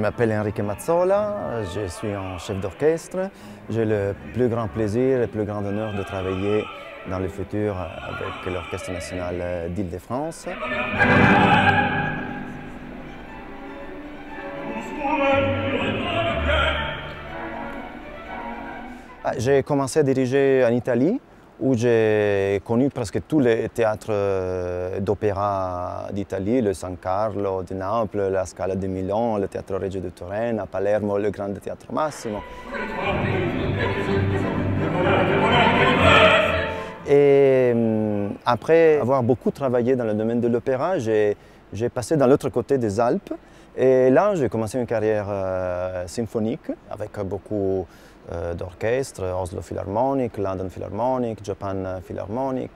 m'appelle Enrique Mazzola, je suis un chef d'orchestre. J'ai le plus grand plaisir et le plus grand honneur de travailler dans le futur avec l'Orchestre national d'Île-de-France. Ah, j'ai commencé à diriger en Italie où j'ai connu presque tous les théâtres euh, d'opéra d'Italie, le San Carlo de Naples, la Scala de Milan, le Théâtre Reggio de Touraine, à Palermo, le Grand Théâtre Massimo. Et hum, après avoir beaucoup travaillé dans le domaine de l'opéra, j'ai passé dans l'autre côté des Alpes. Et là, j'ai commencé une carrière euh, symphonique avec beaucoup d'orchestre, Oslo Philharmonic, London Philharmonic, Japan Philharmonic.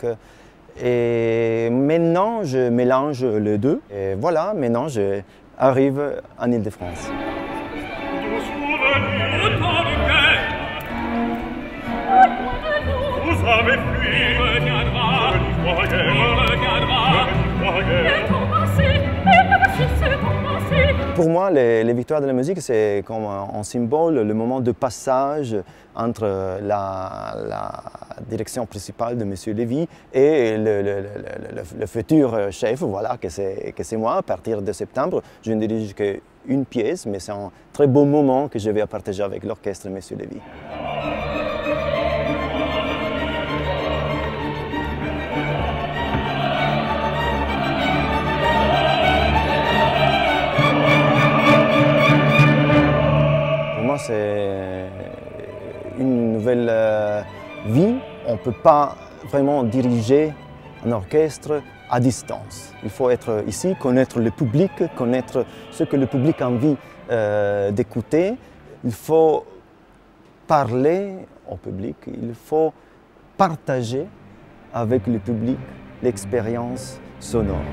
Et maintenant, je mélange les deux. Et voilà, maintenant, j'arrive en Ile-de-France. Pour moi, les, victoires de la musique, c'est comme un, symbole, le moment de passage entre la, direction principale de M. Lévy et le, futur chef, voilà, que c'est moi. À partir de septembre, je ne dirige qu'une pièce, mais c'est un très beau moment que je vais partager avec l'orchestre M. Lévy. C'est une nouvelle euh, vie. On ne peut pas vraiment diriger un orchestre à distance. Il faut être ici, connaître le public, connaître ce que le public a envie euh, d'écouter. Il faut parler au public, il faut partager avec le public l'expérience sonore.